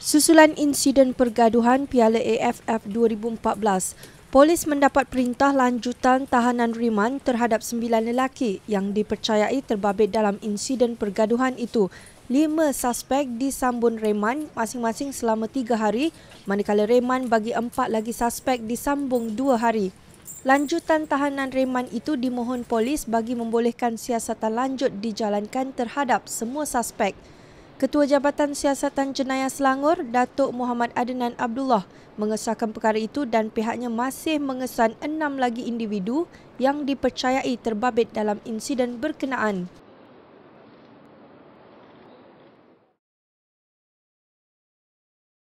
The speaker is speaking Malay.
Susulan insiden pergaduhan Piala AFF 2014, polis mendapat perintah lanjutan tahanan riman terhadap sembilan lelaki yang dipercayai terbabit dalam insiden pergaduhan itu. Lima suspek disambun reman masing-masing selama tiga hari, manakala reman bagi empat lagi suspek disambung dua hari. Lanjutan tahanan reman itu dimohon polis bagi membolehkan siasatan lanjut dijalankan terhadap semua suspek. Ketua Jabatan Siasatan Jenayah Selangor, Datuk Muhammad Adnan Abdullah mengesahkan perkara itu dan pihaknya masih mengesan enam lagi individu yang dipercayai terbabit dalam insiden berkenaan.